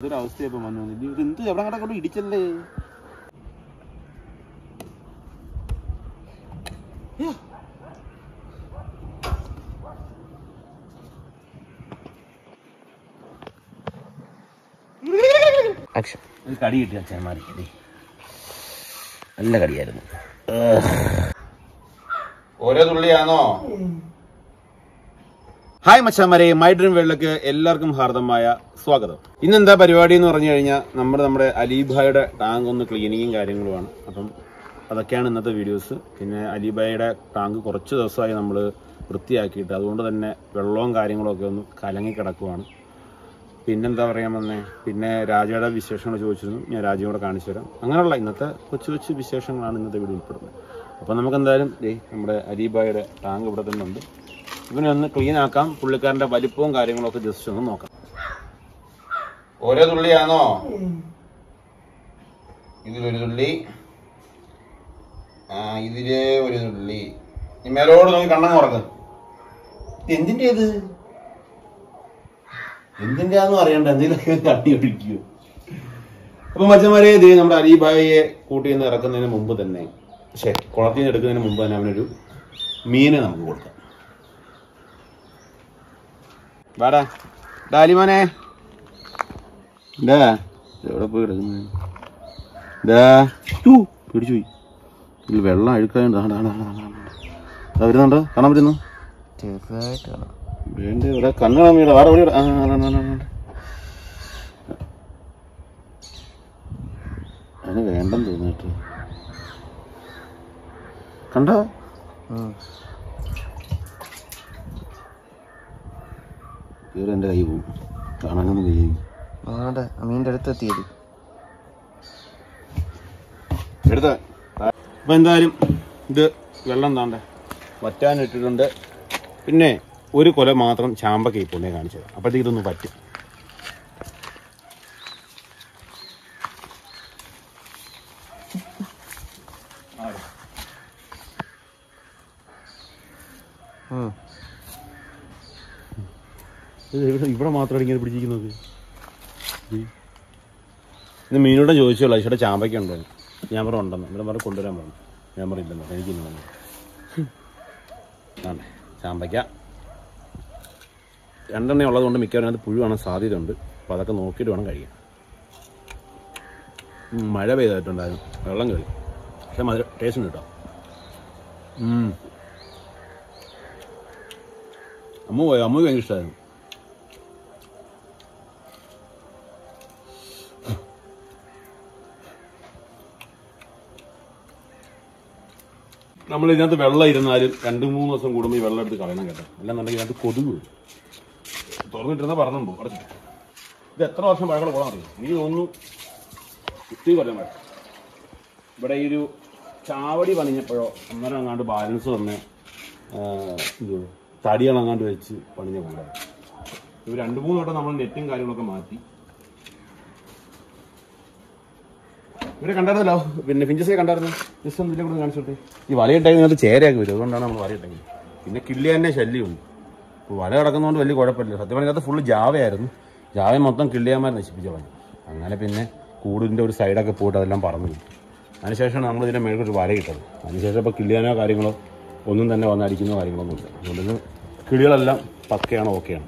ഇതൊരു അവസ്ഥയപ്പം വന്നു. ഇത് ഇത് എന്ത് എവിടെ അങ്ങോട്ട് കൊണ്ട് ഇടിച്ചല്ലേ? ഒരു കടി കിട്ടി അച്ഛന്മാരി നല്ല കടിയായിരുന്നു. ഓരോ തുള്ളിയാണോ? ഹായ് മച്ചാമാരെ മൈ ഡ്രീം വേൾഡിലേക്ക് എല്ലാവർക്കും ഹാർദമായ സ്വാഗതം. ഇന്ന് എന്താ പരിപാടി എന്ന് പറഞ്ഞു കഴിഞ്ഞാൽ നമ്മൾ നമ്മുടെ അലീബായുടെ ടാങ്ക് ഒന്ന് ക്ലീനിങ്ങും കാര്യങ്ങളുമാണ്. അപ്പം അതൊക്കെയാണ് ഇന്നത്തെ വീഡിയോസ്. പിന്നെ അലീബായുടെ ടാങ്ക് കുറച്ച് ദിവസമായി നമ്മൾ വൃത്തിയാക്കിയിട്ട് അതുകൊണ്ട് തന്നെ വെള്ളവും കാര്യങ്ങളൊക്കെ ഒന്ന് കലങ്ങി കിടക്കുവാണ്. പിന്നെന്താ പറയാൻ വന്നേ? പിന്നെ രാജയുടെ വിശേഷങ്ങൾ ചോദിച്ചിരുന്നു. ഞാൻ രാജയോടെ കാണിച്ചു തരാം. അങ്ങനെയുള്ള ഇന്നത്തെ കൊച്ചു കൊച്ചു വിശേഷങ്ങളാണ് ഇന്നത്തെ വീഡിയോ ഉൾപ്പെടുന്നത്. അപ്പോൾ നമുക്ക് എന്തായാലും നമ്മുടെ അലീബായുടെ ടാങ്ക് ഇവിടെ തന്നെ ഉണ്ട്. ഇവനെ ഒന്ന് ക്ലീൻ ആക്കാം. പുള്ളിക്കാരന്റെ വലിപ്പവും കാര്യങ്ങളും ഒക്കെ ജസ്റ്റ് ഒന്ന് നോക്കാം. ഓരോ തുള്ളിയാണോ? ഇതിലൊരു തുള്ളി. ആ ഇതിൽ ഒരു തുള്ളി. ഈ മേലോട് നോക്കി കണ്ണങ് കുറക്ക് എന്തിന്റെ ഇത് അറിയണ്ട. എന്തെങ്കിലും തട്ടി പിടിക്കൂ അപ്പൊ മച്ചന്മാരെ ഇത് നമ്മുടെ അലിബായിയെ കൂട്ടിൽ നിന്ന് ഇറക്കുന്നതിന് മുമ്പ് തന്നെ പക്ഷെ കുളത്തിൽ നിന്ന് എടുക്കുന്നതിന് മുമ്പ് തന്നെ അവനൊരു മീനെ നമുക്ക് കൊടുക്കാം. വാടാ ഡാലി മോനെ എവിടെ പോയി കിടക്കുന്നു പിടിച്ചു പോയി ഇതിൽ വെള്ളം അഴുക്കായുണ്ട് വരുന്നുണ്ടോ കാണാൻ പറ്റുന്നു വേണ്ട ഇവിടെ കണ്ണ് കാണാൻ വേണ്ട ആ, ആ. അതിന് വേണ്ടെന്ന് തോന്നിട്ട് കണ്ടോ കയറി എന്റെ കൈ പോകും കാണാനൊന്നും കഴിയും ആടെ മീന്റെ അടുത്ത് എത്തിയത്. എടുത്ത? അപ്പം എന്തായാലും ഇത് വെള്ളം താണ്ടേ? വറ്റാനിട്ടിട്ടുണ്ട്. പിന്നെ ഒരു കൊല മാത്രം ചാമ്പക്ക ഇപ്പോൾ കാണിച്ചത്. അപ്പോഴത്തേക്ക് ഇതൊന്ന് പറ്റും. ഇത് ഇവിടെ മാത്രമാണ് ഇങ്ങനെ പിടിച്ചിരിക്കുന്നത്. ഇന്ന് മീനോടെ ചോദിച്ചോളൂ ഈശോടെ ചാമ്പയ്ക്ക ഉണ്ടോ? ഞാൻ പറഞ്ഞു ഉണ്ടെന്ന്. ഇവിടെ പറഞ്ഞു കൊണ്ടുവരാൻ പറഞ്ഞു. ഞാൻ പറയില്ലെന്ന് എനിക്കിന്ന് പറഞ്ഞു. ആണേ ചാമ്പയ്ക്ക. രണ്ടെണ്ണ ഉള്ളതുകൊണ്ട് മിക്കവാറും അത് പുഴു കാണാൻ സാധ്യതയുണ്ട്. അപ്പോൾ അതൊക്കെ നോക്കിയിട്ട് വേണം ഉം, മഴ പെയ്തായിട്ടുണ്ടായിരുന്നു. വെള്ളം കയറി പക്ഷെ മധുര ടേസ്റ്റ് ഉണ്ട് കേട്ടോ. അമ്മ പോയോ? അമ്മ ഭയങ്കര ഇഷ്ടമായിരുന്നു നമ്മൾ ഇതിനകത്ത് വെള്ളം ഇരുന്നാലും രണ്ട് മൂന്ന് ദിവസം കൂടുമ്പോൾ ഈ വെള്ളം എടുത്ത് കളയണം കേട്ടോ. അല്ലാന്നുണ്ടെങ്കിൽ ഇതിനകത്ത് കൊതുക് തുറന്നിട്ടിരുന്ന പറഞ്ഞു അടച്ചു ഇത് എത്ര വർഷം പഴക്കള പോകാൻ അറിയാം? എനിക്ക് തോന്നുന്നു കുത്തി കൊല്ലം വരെ ഇവിടെ ഈ ഒരു ചാവടി പണിഞ്ഞപ്പോഴോ അന്നേരം അങ്ങാണ്ട് ബാലൻസ് വന്ന് തടികളങ്ങാണ്ട് വെച്ച് പണിഞ്ഞ കൊണ്ടാണ് ഇവർ രണ്ട് മൂന്ന് വട്ടം നമ്മൾ നെറ്റും കാര്യങ്ങളൊക്കെ മാറ്റി ഇവരെ കണ്ടായിരുന്നല്ലോ. പിന്നെ ഫിഞ്ചസിനെ കണ്ടായിരുന്നു. ജസ്റ്റ് ഒന്നും കൂടെ കാണിച്ചോട്ടെ. ഈ വലയിട്ടെങ്കിൽ അത് ചേരയാക്കി വരും. അതുകൊണ്ടാണ് നമ്മൾ വലയുണ്ടെങ്കിൽ. പിന്നെ കിള്ളി തന്നെ ശല്യമുണ്ട്. ഇപ്പോൾ വല കിടക്കുന്നതുകൊണ്ട് വലിയ കുഴപ്പമില്ല. സത്യം പറഞ്ഞാൽ ഫുള്ള് ജാവയായിരുന്നു. ജാവ മൊത്തം കിള്ളിയാന്മാർ നശിപ്പിച്ച പണി അങ്ങനെ പിന്നെ കൂടിന്റെ ഒരു സൈഡൊക്കെ പോയിട്ട് അതെല്ലാം പറഞ്ഞു അതിനുശേഷമാണ് നമ്മൾ ഇതിന്റെ മേളിൽ വല ഇട്ടത്. അതിനുശേഷം ഇപ്പോൾ കിള്ളിയാനോ കാര്യങ്ങളോ ഒന്നും തന്നെ വന്നടിക്കുന്ന കാര്യങ്ങളൊന്നുമില്ല. അതുകൊണ്ട് കിളികളെല്ലാം പക്കയാണ് ഓക്കെയാണ്.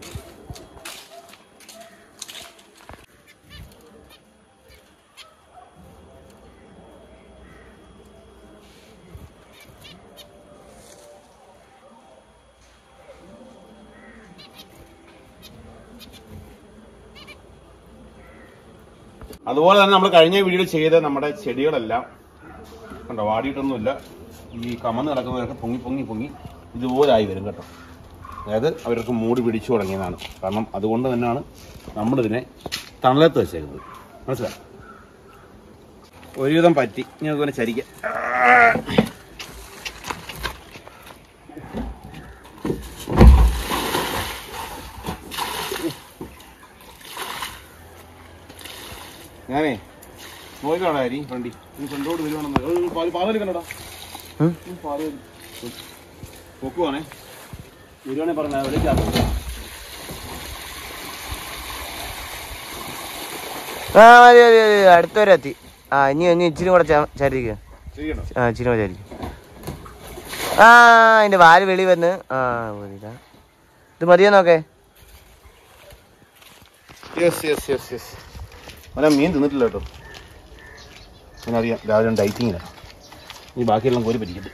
അതുപോലെ തന്നെ നമ്മൾ കഴിഞ്ഞ വീഡിയോ ചെയ്ത നമ്മുടെ ചെടികളെല്ലാം കണ്ടോ വാടിയിട്ടൊന്നുമില്ല. ഈ കമന്ന് കിടക്കുന്നവരൊക്കെ പൊങ്ങി പൊങ്ങി പൊങ്ങി ഇതുപോലായി വരും കേട്ടോ. അതായത് അവർക്ക് മൂടി പിടിച്ചു തുടങ്ങിയതാണ്. കാരണം അതുകൊണ്ട് തന്നെയാണ് നമ്മളിതിനെ തണലത്ത് വെച്ചേക്കുന്നത്. മനസ്സിലായി? ഒരുവിധം പറ്റി. ഇനി അതുപോലെ ചരിക്കാം. നോക്കിക്കോടാ അരി. വണ്ടി നീ ഫ്രണ്ടോട് വരുവാണെന്ന് പാൽ പാൽ കണ്ടോടാ. പാൽ പൊക്കുവാണേ. വരുവാണെ പറഞ്ഞ വിളിക്കാം ആ മതി മതി മതി അടുത്തവരെ എത്തി. ആ ഇനി ഇനി ഇച്ചിരി കൂടെ ചരിക്കുക ആ ഇച്ചിരി കൂടെ ചരിക്കും ആ അതിന്റെ വാൽ വെളി വന്ന്. ആ മതിടാ. ഇത് മതിയോ നോക്കേ? യെസ് യെസ് യെസ് യെസ് മീൻ തിന്നിട്ടില്ല കേട്ടോ. ഞാനറിയാം രാവിലെ ഡൈറ്റിങ്ങിനാണ് ഇനി ബാക്കിയെല്ലാം കോരി പറ്റിക്കട്ടെ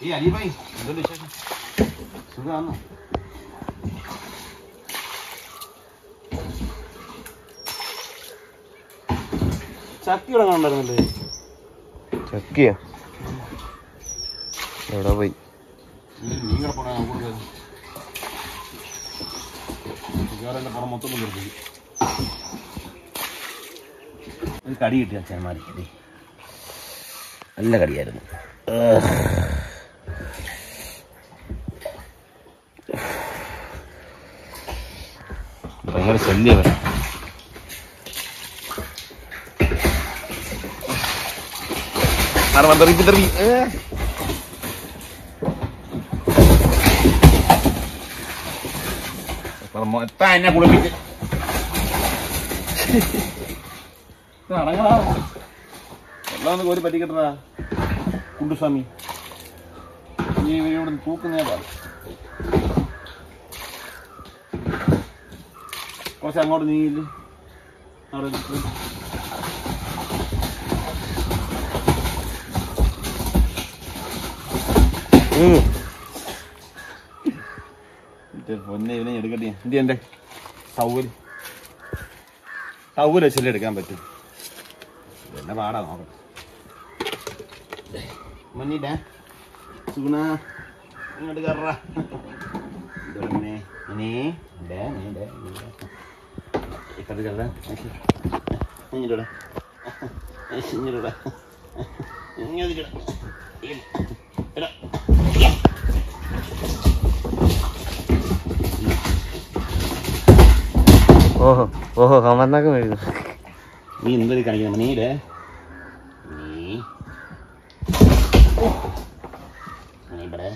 ഈ അലിബായി എന്തുണ്ട് വിശേഷം? സുഖമാണോ? ചക്കി ഇവിടെ കണ്ടായിരുന്നല്ലേ ചക്കിയോ? എവിടെ പോയി? മീൻ നമുക്ക് മിക്കവാറും പുറം മൊത്തം നിർത്തി ഒരു കടി കിട്ടി അച്ഛന്മാരി നല്ല കടിയായിരുന്നു. ഭയങ്കര ശല്യം മൊത്തം എന്നെ കുളിപ്പിച്ച്. അടങ്ങടാ ഒന്ന് കോരി പറ്റിക്കട്ടാ കുണ്ടുസ്വാമി നീ ഇവിടെ തൂക്കുന്നേ പാട്. കുറച്ച് അങ്ങോട്ട് നീങ്ങില്ല പൊന്നെ ഇവനെ എടുക്കട്ടെ. എന്ത് ചെയ്യണ്ടേ സൗകര്യം സൗകര്യം വെച്ചല്ലേ എടുക്കാൻ പറ്റും. എന്നെ പാടാ നോക്കാം മഞ്ഞിട്ടേ സുഗുണ ഇങ്ങോട്ട് കയറാ ഇതോടെ ഇനി ഡേ നീ ഡേ ഇപ്പത് കയറാ ഇങ്ങോട്ടാ ഇങ്ങോട്ടാ ഇങ്ങോട്ട് ഇടാ ഓഹോ ഓഹോ കമർന്നൊക്കെ വീഴുന്നു നീ എന്തൊരു കാണിക്കണം നീടെ നീ നീ ഇവിടെ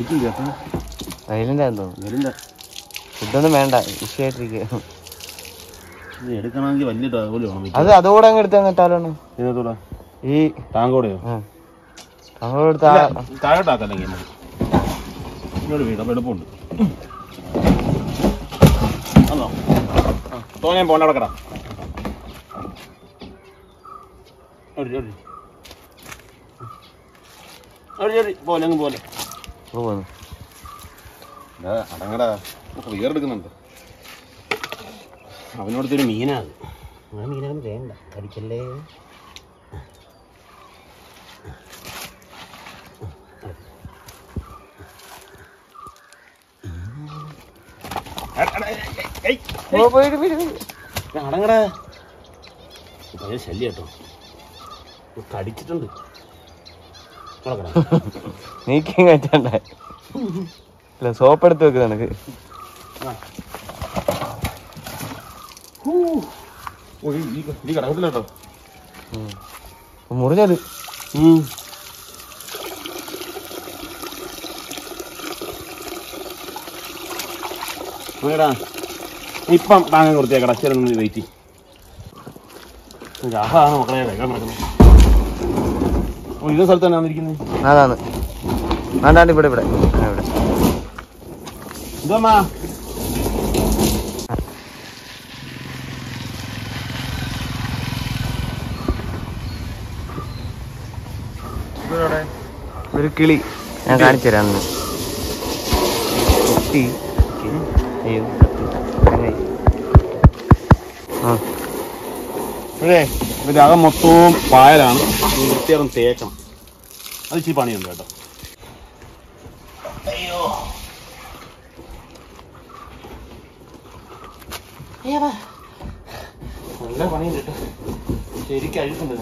കേട്ടോ സൈലന്റ് ആണെന്ന് തോന്നുന്നു. വരില്ല ഫുഡൊന്നും വേണ്ട വിഷയമായിട്ടിരിക്കുക ഇത് എടുക്കണമെങ്കിൽ വലിയ ടോൽ വേണം അത് അതോടെ അങ്ങ് എടുത്ത് അങ്ങ് ഇതിനകത്തൂടെ? ഈ താങ്കോടെയോ നമ്മളെടുത്ത താഴോട്ടാക്കല്ലെങ്കിൽ മതി ഇങ്ങോട്ട് വീട് അപ്പോൾ എളുപ്പമുണ്ട് ആണോ തോനെ പോണ്ട അവിടെ കിടാം പോലെ അങ്ങ് പോലെ അടങ്ങടാ. അവനോടത്തൊരു മീനാണ് ആ മീനൊന്നും വേണ്ട. കടിക്കല്ലേ. അടങ്ങടാ. ശല്യം കേട്ടോ കടിച്ചിട്ടുണ്ട്. നീക്കി കറ്റണ്ട അല്ല സോപ്പ് എടുത്ത് വെക്ക് നിനക്ക്. ഹൂ. ഓ, ഈ- ഈ ഈ കിടക്കത്തില്ല കേട്ടോ മുറിഞ്ഞത് ഇപ്പം താങ്ങാൻ ചില നിന്ന് വെയിറ്റ്. ആഹാ മക്കളെ വേഗം നടക്കുന്നത് ഓ ഇന്ന സ്ഥലത്ത് തന്നെ വന്നിരിക്കുന്നത് അതാണ്. ആണ്ടാണ്ട് ഇവിടെ ഇവിടെ. ഇവിടെ. എന്തോമ്മാ ഒരു കിളി. ഞാൻ കാണിച്ചു തരാം കുട്ടി. അയ്യോ. ആ അതെ ഇതിന്റെ അകം മൊത്തവും പായലാണ്. വൃത്തിയാറും തേക്കണം. അത് ഇച്ചിരി പണിയുണ്ട് കേട്ടോ. നല്ല പണിയുണ്ട് കേട്ടോ. ശരിക്കും അഴുക്കുണ്ട്.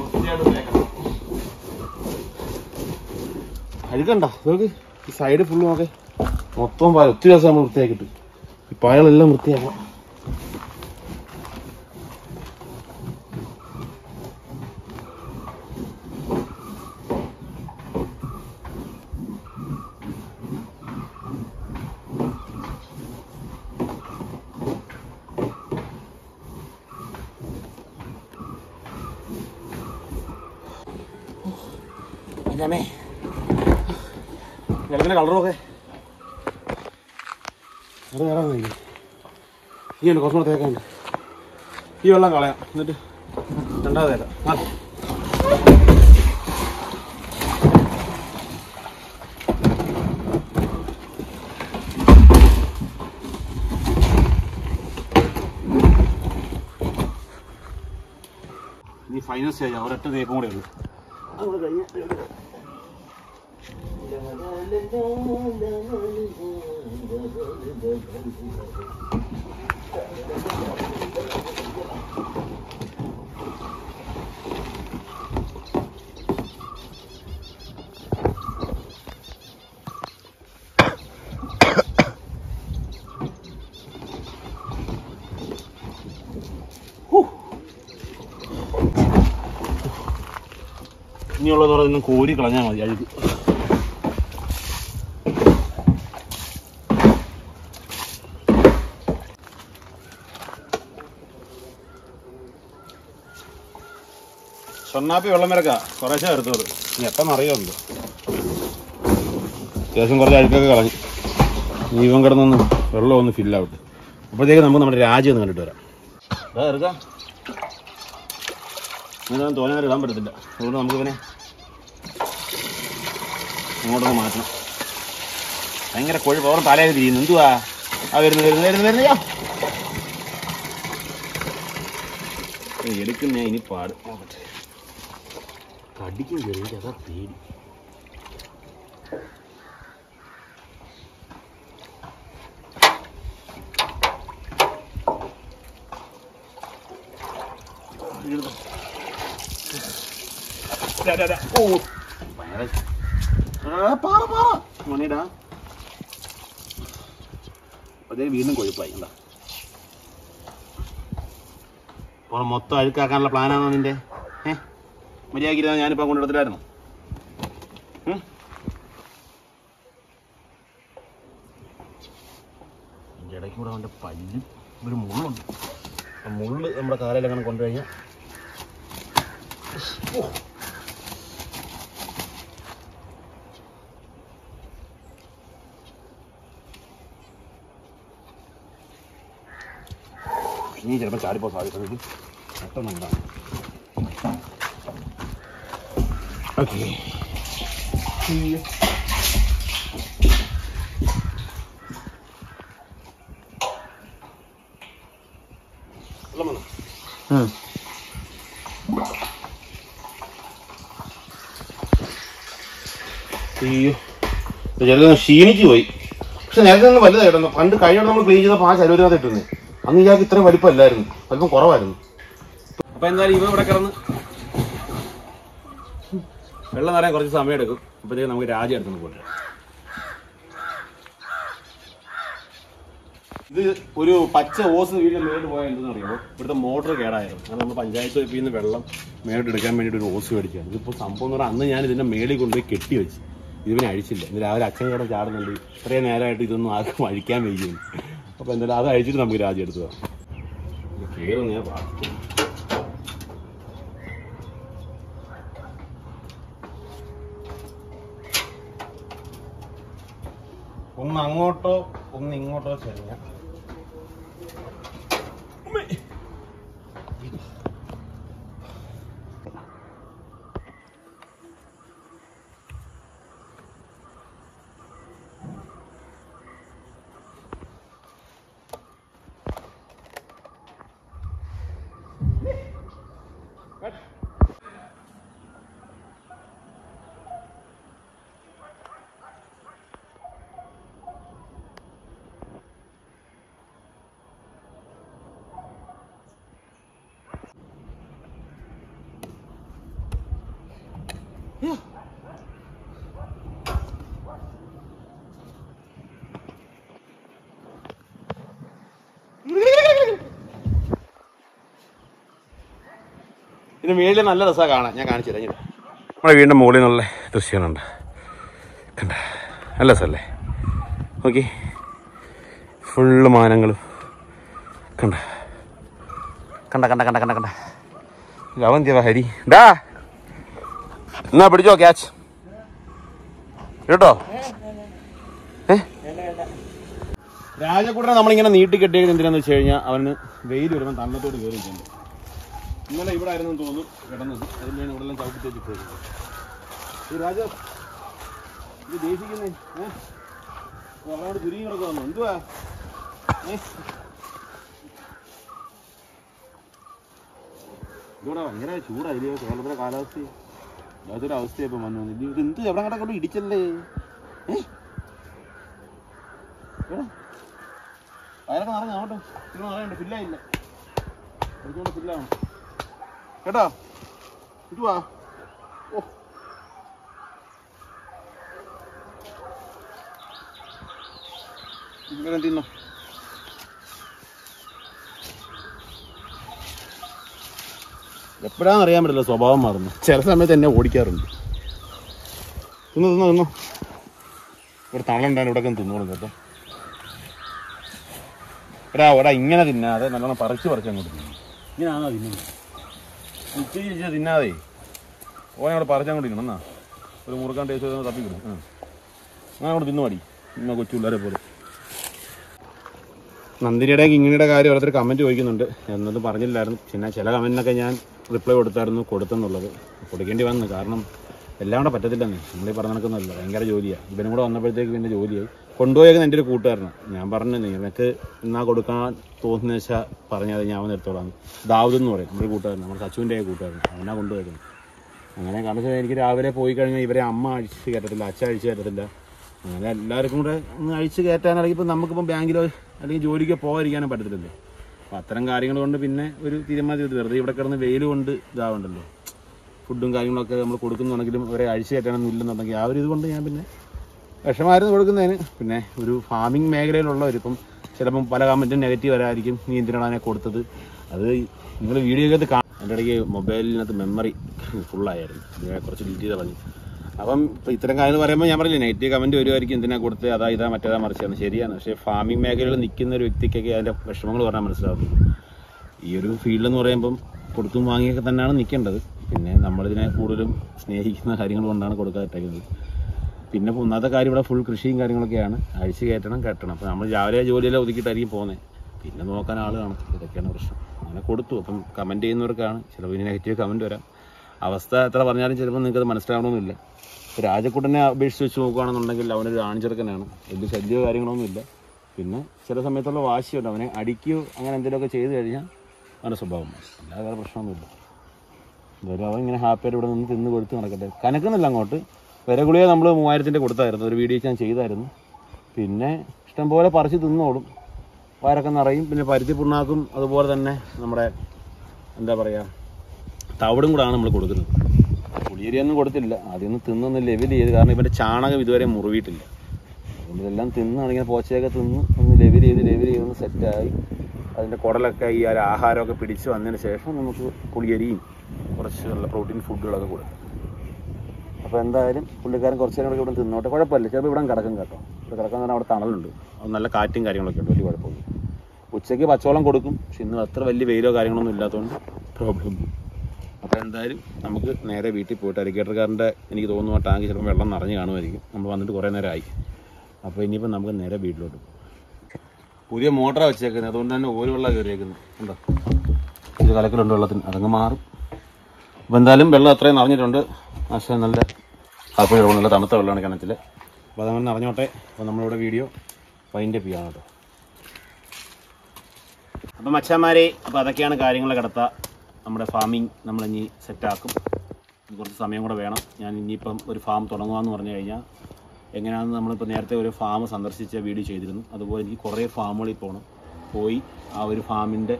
വൃത്തിയായിട്ട് തേക്കണം. അഴുക്കണ്ട. നോക്ക് ഈ സൈഡ് ഫുള്ള് നോക്കേ. മൊത്തം പായ. ഒത്തിരി ദിവസം നമ്മൾ വൃത്തിയാക്കിയിട്ട്. ഈ പായകളെല്ലാം വൃത്തിയാക്കണം അമ്മേ വെള്ളത്തിന്റെ കളറൊക്കെ അത് വേറെ ഒന്നുമില്ല. ഉണ്ട് തേക്കാണ്ട് ഈ വെള്ളം കളയാം. എന്നിട്ട് രണ്ടാമത് തേക്കാം. ഇനി ഫൈനൽ സ്റ്റേജ് ഒരൊറ്റ തേക്കും കൂടെ ഉള്ളൂ. അതുകൂടെ കഴിഞ്ഞ് ഇനിയുള്ളത് പറഞ്ഞാൽ കോരി കളഞ്ഞാൽ മതി അഴുക്ക്. ഷൊണ്ണാപ്പി വെള്ളം വരക്ക. കുറേശ്ശെ എടുത്തത് ഇനി എപ്പം അറിയാമല്ലോ അത്യാവശ്യം കുറച്ച് അഴുക്കൊക്കെ കളഞ്ഞു. ജീവൻ കിടന്നൊന്ന് വെള്ളം ഒന്ന് ഫില്ലാവട്ടെ അപ്പോഴത്തേക്ക് നമുക്ക് നമ്മുടെ രാജ്യം ഒന്ന് കണ്ടിട്ട് വരാം. അതാ എടുക്കാം ഇങ്ങനെ തോനെ ഇടാൻ പറ്റത്തില്ല. അതുകൊണ്ട് നമുക്ക് പിന്നെ ഇങ്ങോട്ടൊന്ന് മാറ്റണം. ഭയങ്കര കൊഴി പവർ തലയിൽ തിരിയുന്നു എന്തുവാ? ആ വരുന്നു വരുന്നു വരുന്നു വരുന്നു. എടുക്കും ഞാൻ ഇനി പാട്. നോക്കട്ടെ കടിക്കും ചെറിയ അതാ പേടി. ഓ. പാറ പാറ. മണിടാ അതേ വീണ്ടും കൊഴുപ്പായി. എന്താ അപ്പോൾ മൊത്തം അഴുക്കാക്കാനുള്ള പ്ലാനാണോ നിന്റെ? ഏ മര്യാദക്കിരുന്ന ഞാനിപ്പോൾ കൊണ്ടെടുത്തിട്ടായിരുന്നു ഉം? ഇതിന്റെ ഇടയ്ക്ക് കൂടെ അവന്റെ പല്ലും ഒരു മുള്ളുണ്ട്. ആ മുള്ള് നമ്മുടെ കാലയിലങ്ങനെ കൊണ്ടുകഴിഞ്ഞാൽ ഇനി ചിലപ്പോൾ ചാടിപ്പോ സാധിക്കുന്നത് പെട്ടെന്ന് ഓക്കെ ഉം. അയ്യോ. ചിലത് ക്ഷീണിച്ചു പോയി. പക്ഷെ നേരത്തെ നിന്ന് വലുതായിട്ടുണ്ട് പണ്ട് കഴിഞ്ഞ നമ്മൾ ക്ലീൻ ചെയ്തപ്പോൾ ആ ചരുവിനകത്ത് ഇട്ടിരുന്നത് അന്ന് ഇയാൾക്ക് ഇത്രയും വലിപ്പമല്ലായിരുന്നു വലിപ്പം കുറവായിരുന്നു. അപ്പൊ എന്തായാലും ഇവ ഇവിടെ കിടന്ന് വെള്ളം നിറയാൻ കുറച്ച് സമയം എടുക്കും അപ്പോഴത്തേക്ക് നമുക്ക് രാജ അടുത്തുനിന്ന് പോകണ്ട ഇത് ഒരു പച്ച ഓസ് വീട് മേളിൽ പോയാൽ എന്തെന്ന് അറിയുമ്പോൾ ഇവിടുത്തെ മോട്ടർ കേടായിരുന്നു. കാരണം നമ്മൾ പഞ്ചായത്ത് വെപ്പിൽ നിന്ന് വെള്ളം മേടെടുക്കാൻ വേണ്ടിയിട്ട് ഒരു ഓസ് മേടിക്കുകയാണ് ഇതിപ്പോൾ സംഭവം എന്ന് പറഞ്ഞാൽ അന്ന് ഞാൻ ഇതിന്റെ മേളിൽ കൊണ്ടുപോയി കെട്ടി വെച്ച്. ഇതിനെ അഴിച്ചില്ല. ഇന്ന് രാവിലെ അച്ഛൻ കൂടെ ചാടുന്നുണ്ട്. ഇത്രയും നേരമായിട്ട് ഇതൊന്നും ആർക്കും അഴിക്കാൻ വയ്യുന്നു അപ്പോൾ എന്തായാലും അത് അഴിച്ചിട്ട് നമുക്ക് രാജ്യം എടുത്തു കയറുന്ന ഞാൻ അങ്ങോട്ടോ ഒന്ന് ഇങ്ങോട്ടോ ഇത് നല്ല രസമാണ് കാണാൻ. ഞാൻ കാണിച്ചു തരാം. നമ്മുടെ വീടിന്റെ മുകളിൽ നല്ല ദൃശ്യങ്ങളുണ്ട്. കണ്ട നല്ല രസമല്ലേ? ഓക്കെ ഫുള്ള് മാനങ്ങളും. കണ്ട. കണ്ട കണ്ട കണ്ട കണ്ട കണ്ട. അവൻ ഹരി. ഡാ എന്നാ പിടിച്ചോ ക്യാച്ച്. കേട്ടോ? ഏ? രാജക്കുട്ടനെ നമ്മളിങ്ങനെ നീട്ടി കെട്ടിയത് എന്തിനാന്ന് വെച്ച് കഴിഞ്ഞാൽ അവന് വെയിൽ വരുമ്പോൾ തന്നത്തോട് കയറി ഇരിക്കുന്നത് ഇന്നലെ ഇവിടെ ആയിരുന്നു തോന്നുന്നു കിടന്നത്. അതിന്റെയാണ് ഇവിടെ എല്ലാം ചവിട്ടി തേച്ച് പോയത് രാജ ഇത് ദേശിക്കുന്നേ ഏഹ് ചുരുങ്ങി കിടക്കുന്നു എന്തുവാ? ഏ? ഇവിടെ ഭയങ്കര ചൂടായില്ലയോ കേരളത്തിലെ കാലാവസ്ഥ. അതൊരു അവസ്ഥയപ്പം വന്നു ഇത് എന്ത് എവിടെ കണ്ട കൊണ്ട് ഇടിച്ചല്ലേ? ഏ? വയറൊക്കെ നിറഞ്ഞു അങ്ങോട്ടും. ഇവിടെ നിറയുണ്ട്. ഫില്ലായില്ല എടുത്തോണ്ട് ഫില്ലാണ് കേട്ടോ? ഇതുവാ ഓ. ഇവിടെ എപ്പോഴാന്ന് അറിയാൻ പറ്റില്ല സ്വഭാവം മാറുന്നു. ചില സമയത്ത് എന്നെ ഓടിക്കാറുണ്ട്. തിന്നു തിന്നു തിന്നു. ഇവിടെ തണലുണ്ടായിരുന്നു ഇവിടെ തിന്നോളും കേട്ടോ. എടാ ഒരാ ഇങ്ങനെ തിന്നാതെ നല്ലോണം പറിച്ച് പറിച്ച് അങ്ങോട്ട് തിന്നു ഇങ്ങനെയാണോ തിന്നുന്നത് ഉച്ചയ്ക്ക് ശേഷം തിന്നാതെ ഓനെ അവിടെ പറിച്ച് അങ്ങോട്ട് തിന്നണം എന്നാ? ഒരു മുറുക്കാൻ ടേസ്റ്റ് തപ്പി കിട്ടും അങ്ങനെ അങ്ങോട്ട് തിന്നു പാടി ഇന്ന കൊച്ചു പിള്ളേരെ പോലെ. നന്ദിനിയുടെ കിങ്ങിണിയുടെ കാര്യം ഓരോരുത്തർ കമന്റ് ചോദിക്കുന്നുണ്ട്. എന്നൊന്നും പറഞ്ഞില്ലായിരുന്നു. പിന്നെ ചില കമന്റിനൊക്കെ ഞാൻ റിപ്ലൈ കൊടുത്തായിരുന്നു കൊടുത്തെന്നുള്ളത്. കൊടുക്കേണ്ടി വന്നു. കാരണം എല്ലാം കൂടെ പറ്റത്തില്ലെന്നേ നമ്മളീ പറഞ്ഞ നടക്കുന്നതല്ല ഭയങ്കര ജോലിയാണ് ഇവനും കൂടെ വന്നപ്പോഴത്തേക്ക് പിന്നെ ജോലിയായി. കൊണ്ടുപോയേക്കുന്ന എന്റെ ഒരു കൂട്ടുകാരനാണ് ഞാൻ പറഞ്ഞു നിനക്ക് എന്നാ കൊടുക്കാൻ തോന്നുന്ന വെച്ചാൽ പറഞ്ഞാൽ ഞാൻ അവൻ എടുത്തോളാം. ദാവൂദ് എന്ന് പറയും. നമ്മുടെ കൂട്ടുകാരൻ നമ്മുടെ സച്ചുവിന്റെ കൂട്ടുകാരൻ. അവനാ കൊണ്ടുപോയിരുന്നു അങ്ങനെ കാരണം എനിക്ക് രാവിലെ പോയി കഴിഞ്ഞാൽ ഇവരെ അമ്മ അഴിച്ച് കയറ്റത്തില്ല അച്ഛ അഴിച്ച് കയറ്റത്തില്ല. അങ്ങനെ എല്ലാവർക്കും കൂടെ ഒന്ന് അഴിച്ച് കയറ്റാനാണെങ്കിൽ ഇപ്പം നമുക്കിപ്പം ബാങ്കിലോ അല്ലെങ്കിൽ ജോലിക്കോ പോകാതിരിക്കാനും പറ്റത്തില്ലല്ലോ. അപ്പം അത്തരം കാര്യങ്ങൾ കൊണ്ട് പിന്നെ ഒരു തീരുമാനം ചെയ്ത്. വെറുതെ ഇവിടെ കിടന്ന് വെയിൽ കൊണ്ട് ഇതാവുണ്ടല്ലോ. ഫുഡും കാര്യങ്ങളൊക്കെ നമ്മൾ കൊടുക്കുന്നുണ്ടെങ്കിലും അവരെ അഴിച്ച് കയറ്റാനൊന്നും ഇല്ലെന്നുണ്ടെങ്കിൽ ആ ഒരു ഇതുകൊണ്ട് ഞാൻ പിന്നെ വിഷമായിരുന്നു കൊടുക്കുന്നതിന്. പിന്നെ ഒരു ഫാമിംഗ് മേഖലയിലുള്ളവരിപ്പം ചിലപ്പം പല കമന്റും നെഗറ്റീവ് വരായിരിക്കും നീ എന്തിനാണ് കൊടുത്തത്? അത് നിങ്ങൾ വീഡിയോ ഒക്കെ കാണാം എന്റെ ഇടയ്ക്ക് മൊബൈലിനകത്ത് മെമ്മറി ഫുള്ളായിരുന്നു ഞാൻ കുറച്ച് ഡിലീറ്റ് കളഞ്ഞു അപ്പം ഇത്തരം കാര്യങ്ങൾ പറയുമ്പോൾ ഞാൻ പറഞ്ഞില്ല നെഗറ്റീവ് കമന്റ് വരുമായിരിക്കും എന്തിനാ കൊടുത്ത് അതാ ഇതാ മറ്റേതാ മറിച്ചാണ് ശരിയാണ്. പക്ഷേ ഫാമിംഗ് മേഖലയിൽ നിൽക്കുന്ന ഒരു വ്യക്തിക്കൊക്കെ അതിന്റെ വിഷമങ്ങൾ പറഞ്ഞാൽ മനസ്സിലാവുന്നത് ഈ ഒരു ഫീൽഡ് എന്ന് പറയുമ്പം കൊടുത്തും വാങ്ങിയൊക്കെ തന്നെയാണ് നിൽക്കേണ്ടത്. പിന്നെ നമ്മളിതിനെ കൂടുതലും സ്നേഹിക്കുന്ന കാര്യങ്ങൾ കൊണ്ടാണ് കൊടുക്കാതിട്ടേക്കുന്നത് പിന്നെ ഒന്നാമത്തെ കാര്യം ഇവിടെ ഫുൾ കൃഷിയും കാര്യങ്ങളൊക്കെയാണ്. അഴിച്ച് കയറ്റണം കെട്ടണം. അപ്പോൾ നമ്മൾ രാവിലെ ജോലിയെല്ലാം ഒതുക്കിയിട്ടായിരിക്കും പോകുന്നത് പിന്നെ നോക്കാൻ ആൾ കാണും. ഇതൊക്കെയാണ് പ്രശ്നം. അങ്ങനെ കൊടുത്തു. അപ്പം കമന്റ് ചെയ്യുന്നവർക്കാണ്. ചിലപ്പോൾ ഇനി നെഗറ്റീവ് കമന്റ് വരാം. അവസ്ഥ എത്ര പറഞ്ഞാലും ചിലപ്പോൾ നിങ്ങൾക്ക് അത് മനസ്സിലാവണമെന്നില്ല. രാജക്കുട്ടനെ അപേക്ഷിച്ച് വെച്ച് നോക്കുകയാണെന്നുണ്ടെങ്കിൽ അവനൊരു ആൺചെറുക്കനാണ് വലിയ ശല്യമോ കാര്യങ്ങളൊന്നുമില്ല പിന്നെ ചില സമയത്തുള്ള വാശിയുണ്ട്. അവനെ അടിക്കുകയോ അങ്ങനെ എന്തെങ്കിലുമൊക്കെ ചെയ്ത് കഴിഞ്ഞാൽ അവന്റെ സ്വഭാവം. അല്ലാതെ വേറെ പ്രശ്നമൊന്നുമില്ല. എന്തായാലും അവൻ ഇങ്ങനെ ഹാപ്പിയായിട്ട് ഇവിടെ നിന്ന് തിന്ന് കൊടുത്ത് നടക്കട്ടെ. കനക്കുന്നില്ല അങ്ങോട്ട്. വില വിരഗുളിയെ നമ്മൾ മൂവായിരത്തിന്റെ കൊടുത്തായിരുന്നു. ഒരു വീഡിയോ ഞാൻ ചെയ്തായിരുന്നു. പിന്നെ ഇഷ്ടംപോലെ പറിച്ച് തിന്നോളും. വയറൊക്കെ നിറയും. പിന്നെ പരുത്തി പുണ്ണാക്കും അതുപോലെ തന്നെ നമ്മുടെ എന്താ പറയുക തവിടും കൂടാണ് നമ്മൾ കൊടുക്കുന്നത്. പുളിയരിയൊന്നും കൊടുത്തില്ല ആദ്യം ഒന്ന് തിന്നൊന്ന് ലെവൽ ചെയ്ത് കാരണം ഇവന്റെ ചാണകം ഇതുവരെ മുറിവിട്ടില്ല അതുകൊണ്ട് ഇതെല്ലാം തിന്നാണെങ്കിൽ പോച്ചയൊക്കെ തിന്ന് ഒന്ന് ലെവൽ ചെയ്ത് ലെവൽ ചെയ്ത് ഒന്ന് സെറ്റായി അതിന്റെ കുടലൊക്കെ ഈ ഒരു ആഹാരമൊക്കെ പിടിച്ച് വന്നതിന് ശേഷം നമുക്ക് പുളിയരിയും കുറച്ച് നല്ല പ്രോട്ടീൻ ഫുഡുകളൊക്കെ കൊടുക്കും. അപ്പോൾ എന്തായാലും പുള്ളിക്കാരൻ കുറച്ച് നേരം ഇവിടെ തിന്നോട്ടെ. കുഴപ്പമില്ല. ചിലപ്പോൾ ഇവിടെ കിടക്കും കേട്ടോ. ഇവിടെ കിടക്കാൻ തന്നെ അവിടെ തണലുണ്ട്. നല്ല കാറ്റും കാര്യങ്ങളൊക്കെ ഉണ്ട്. വലിയ കുഴപ്പമില്ല ഉച്ചയ്ക്ക് പച്ചവെള്ളം കൊടുക്കും. പക്ഷെ ഇന്ന് അത്ര വലിയ വെയിലോ കാര്യങ്ങളൊന്നും ഇല്ലാത്തതുകൊണ്ട് പ്രോബ്ലം അപ്പോൾ എന്തായാലും നമുക്ക് നേരെ വീട്ടിൽ പോയിട്ട് അരിക്കേറ്റർക്കാരന്റെ എനിക്ക് തോന്നുന്നു ആ ടാങ്ക് ചിലപ്പോൾ വെള്ളം നിറഞ്ഞ് കാണുമായിരിക്കും. നമ്മൾ വന്നിട്ട് കുറേ നേരം ആയി അപ്പോൾ ഇനിയിപ്പോൾ നമുക്ക് നേരെ വീട്ടിലോട്ട് പുതിയ മോട്ടറാണ് വെച്ചേക്കുന്നത്. അതുകൊണ്ട് തന്നെ ഓരോ വെള്ളം കയറിയേക്കുന്നത്. ഉണ്ടോ ഇത് കലക്കലുണ്ട് വെള്ളത്തിന്. അതങ്ങ് മാറും. അപ്പോൾ എന്തായാലും വെള്ളം അത്രയും നിറഞ്ഞിട്ടുണ്ട്. പക്ഷേ നല്ല അപ്പോൾ നല്ല തണുത്ത വെള്ളമാണ് കിണറ്റിൽ അപ്പോൾ അതങ്ങനെ നിറഞ്ഞോട്ടെ. അപ്പോൾ നമ്മളിവിടെ വീഡിയോ വൈൻഡപ്പ് ചെയ്യാം കേട്ടോ. അപ്പം മച്ചാന്മാരെ അപ്പോൾ അതൊക്കെയാണ് കാര്യങ്ങൾ കിടത്ത നമ്മുടെ ഫാമിംഗ് ഇനി സെറ്റാക്കും കുറച്ച് സമയം കൂടെ വേണം. ഞാൻ ഇനിയിപ്പം ഒരു ഫാം തുടങ്ങുകയെന്ന് പറഞ്ഞു കഴിഞ്ഞാൽ എങ്ങനെയാണെന്ന് നമ്മളിപ്പോൾ നേരത്തെ ഒരു ഫാം സന്ദർശിച്ച വീഡിയോ ചെയ്തിരുന്നു. അതുപോലെ എനിക്ക് കുറേ ഫാമുകളിൽ പോകണം പോയി ആ ഒരു ഫാമിന്റെ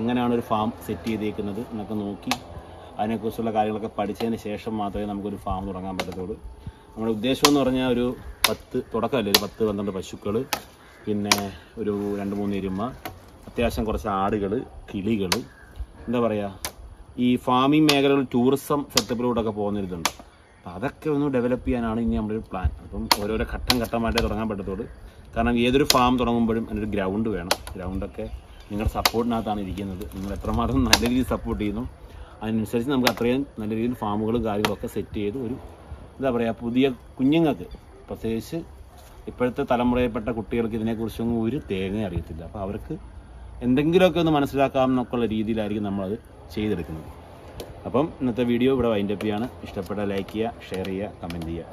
എങ്ങനെയാണ് ഒരു ഫാം സെറ്റ് ചെയ്തേക്കുന്നത് എന്നൊക്കെ നോക്കി അതിനെക്കുറിച്ചുള്ള കാര്യങ്ങളൊക്കെ പഠിച്ചതിന് ശേഷം മാത്രമേ നമുക്കൊരു ഫാം തുടങ്ങാൻ പറ്റത്തുള്ളൂ. നമ്മുടെ ഉദ്ദേശം എന്ന് പറഞ്ഞാൽ ഒരു പത്ത് തുടക്കമല്ലേ? ഒരു പത്ത് പന്ത്രണ്ട് പശുക്കൾ പിന്നെ ഒരു രണ്ട് മൂന്ന് എരുമ അത്യാവശ്യം കുറച്ച് ആടുകൾ കിളികൾ എന്താ പറയുക ഈ ഫാമിംഗ് മേഖലകൾ ടൂറിസം സെറ്റപ്പിലൂടെയൊക്കെ പോകുന്നൊരിതുണ്ട്. അപ്പോൾ അതൊക്കെ ഒന്ന് ഡെവലപ്പ് ചെയ്യാനാണ് ഇനി നമ്മുടെ ഒരു പ്ലാൻ അപ്പം ഓരോരോ ഘട്ടം ഘട്ടമായിട്ടേ തുടങ്ങാൻ പറ്റത്തുള്ളൂ. കാരണം ഏതൊരു ഫാം തുടങ്ങുമ്പോഴും അതിനൊരു ഗ്രൗണ്ട് വേണം. ഗ്രൗണ്ടൊക്കെ നിങ്ങളുടെ സപ്പോർട്ടിനകത്താണ് ഇരിക്കുന്നത്. നിങ്ങൾ എത്രമാത്രം നല്ല രീതിയിൽ സപ്പോർട്ട് ചെയ്യുന്നു അതിനനുസരിച്ച് നമുക്ക് അത്രയും നല്ല രീതിയിൽ ഫാമുകളും കാര്യങ്ങളൊക്കെ സെറ്റ് ചെയ്ത് ഒരു എന്താ പറയുക പുതിയ കുഞ്ഞുങ്ങൾക്ക് പ്രത്യേകിച്ച് ഇപ്പോഴത്തെ തലമുറയിൽപ്പെട്ട കുട്ടികൾക്ക് ഇതിനെക്കുറിച്ചൊന്നും ഒരു തേങ്ങ അറിയത്തില്ല. അപ്പോൾ അവർക്ക് എന്തെങ്കിലുമൊക്കെ ഒന്ന് മനസ്സിലാക്കാം എന്നൊക്കെയുള്ള രീതിയിലായിരിക്കും നമ്മളത് ചെയ്തെടുക്കുന്നത്. അപ്പം ഇന്നത്തെ വീഡിയോ ഇവിടെ വൈൻഡപ്പ് ചെയ്യാണ്. ഇഷ്ടപ്പെട്ട ലൈക്ക് ചെയ്യുക ഷെയർ ചെയ്യുക കമന്റ് ചെയ്യുക.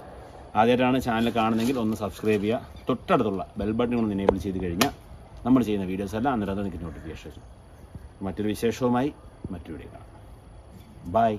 ആദ്യമായിട്ടാണ് ചാനൽ കാണുന്നതെങ്കിൽ ഒന്ന് സബ്സ്ക്രൈബ് ചെയ്യുക. തൊട്ടടുത്തുള്ള ബെൽ ബട്ടൺ ഒന്ന് എനേബിൾ ചെയ്ത് കഴിഞ്ഞാൽ നമ്മൾ ചെയ്യുന്ന വീഡിയോസ് എല്ലാം അന്നേരം നിങ്ങൾക്ക് നോട്ടിഫിക്കേഷൻ മറ്റൊരു വിശേഷവുമായി മറ്റു വീഡിയോ കാണാം. ബൈ